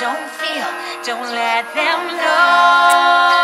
Don't feel, don't let them know.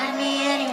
find me anywhere.